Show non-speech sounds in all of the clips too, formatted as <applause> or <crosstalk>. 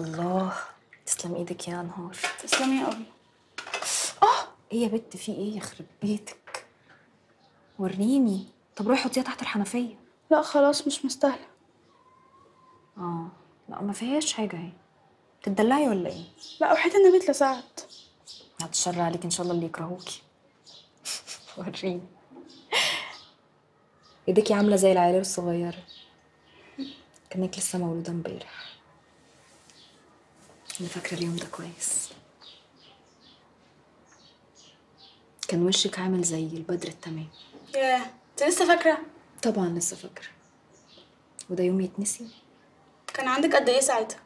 الله. تسلم إيدك يا نهار. تسلمي قوي إيه يا بت في إيه؟ يخرب بيتك. وريني. طب روحي حطيها تحت الحنفية. لا خلاص مش مستاهلة. آه. لا ما فيهاش حاجة أهي. تدلعي ولا إيه؟ لا وحيت النبي اتلسعت بعد الشر عليك إن شاء الله اللي يكرهوكي. <laughs> وريني. إيديكي عاملة زي العيال الصغيرة. كأنك لسه مولودة امبارح. أنا فاكرة اليوم ده كويس. كان وشك عامل زي البدر التمام. ياه انت لسه فاكرة؟ طبعا لسه فاكرة. وده يوم يتنسي؟ كان عندك قد إيه ساعتها؟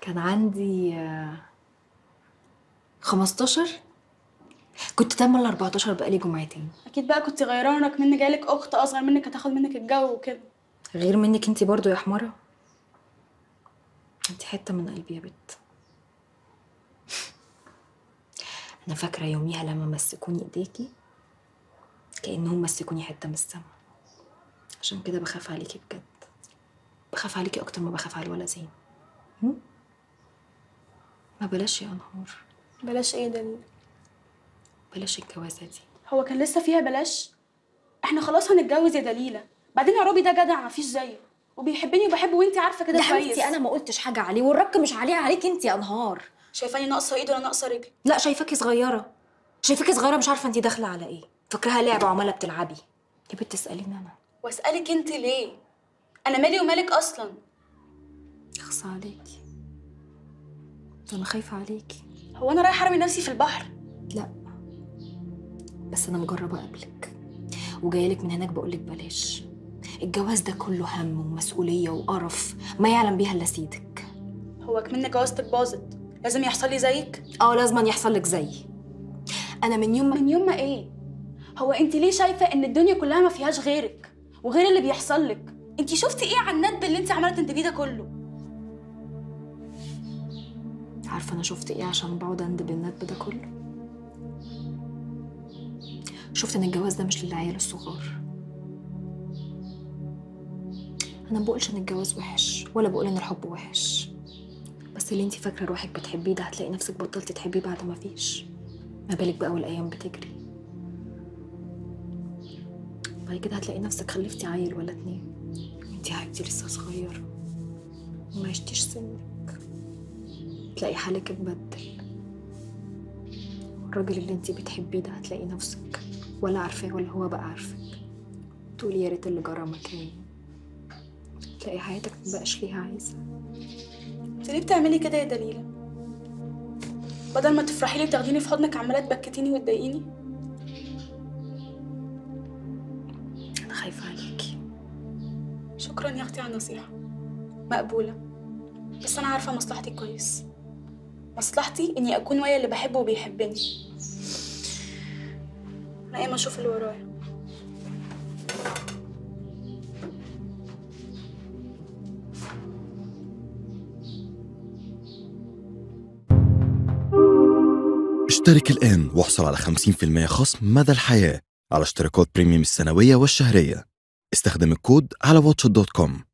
كان عندي آه، 15 كنت تم ال 14 بقالي جمعتين. أكيد بقى كنت غيرانك من جالك أخت أصغر منك هتاخد منك الجو وكده. غير منك أنتي برضو يا حمارة؟ انتي حتة من قلبي يا بت. أنا فاكرة يوميها لما مسكوني إيديكي كأنهم مسكوني حتة من السما. عشان كده بخاف عليكي بجد. بخاف عليكي أكتر ما بخاف على الولدين هم؟ ما بلاش يا انهار بلاش إيه دليل. بلاش الجوازة دي. هو كان لسه فيها بلاش؟ إحنا خلاص هنتجوز يا دليلة. بعدين يا روبي ده جدع مفيش زيه. وبيحبني وبحبه وانتي عارفة كده كويس حبيبتي أنا ما قلتش حاجة عليه والرك مش عليه عليك انتي يا أنهار. شايفاني ناقصة إيد ولا ناقصة رجل؟ لا شايفاكي صغيرة. شايفاكي صغيرة مش عارفة انتي داخلة على إيه. فاكراها لعبة وعمالة بتلعبي. يا بنت تسأليني أنا. وأسألك انت ليه؟ أنا مالي ومالك أصلا. اخصى عليكي. أنا خايفة عليكي. هو أنا رايحة أرمي نفسي في البحر؟ لا. بس أنا مجربة قبلك وجايلك من هناك بقولك بلاش. الجواز ده كله هم ومسؤولية وقرف. ما يعلم بيها إلا سيدك. هو كمان جوازتك باظت. لازم يحصل لي زيك؟ آه لازم يحصل لك زيي. أنا من يوم ما من يوم ما إيه؟ هو أنت ليه شايفة إن الدنيا كلها ما فيهاش غيرك؟ وغير اللي بيحصل لك. أنت شفتي إيه على الندب اللي أنت عماله تنتبيه ده كله؟ عارفة أنا شفت إيه عشان بقعد أندب الندب ده كله؟ شفت إن الجواز ده مش للعيال الصغار. أنا ما بقولش إن الجواز وحش ولا بقول إن الحب وحش. بس اللي أنتي فاكرة روحك بتحبيه ده هتلاقي نفسك بطلتي تحبيه بعد ما فيش. ما بالك بقى والأيام بتجري. بعد كده هتلاقي نفسك خلفتي عيل ولا اتنين. أنتي يا حبيبتي لسه صغيرة. وما عشتيش سنك. تلاقي حالك اتبدل. الراجل اللي أنتي بتحبيه ده هتلاقي نفسك ولا عارفاه ولا هو بقى عارفك. تقولي يا ريت اللي جرى مكاني تلاقي حياتك مبقاش ليها عايزة. انت ليه بتعملي كده يا دليلة؟ بدل ما تفرحي لي وتاخديني في حضنك عمالة تبكتيني وتضايقيني. أنا خايفة عليكي. شكرا يا أختي على النصيحة. مقبولة. بس أنا عارفة مصلحتي كويس. مصلحتي إني أكون ويا اللي بحبه وبيحبني. أنا قايمة أشوف اللي ورايا. اشترك الآن واحصل على 50% خصم مدى الحياة على اشتراكات premium السنوية والشهرية. استخدم الكود على Watch dot com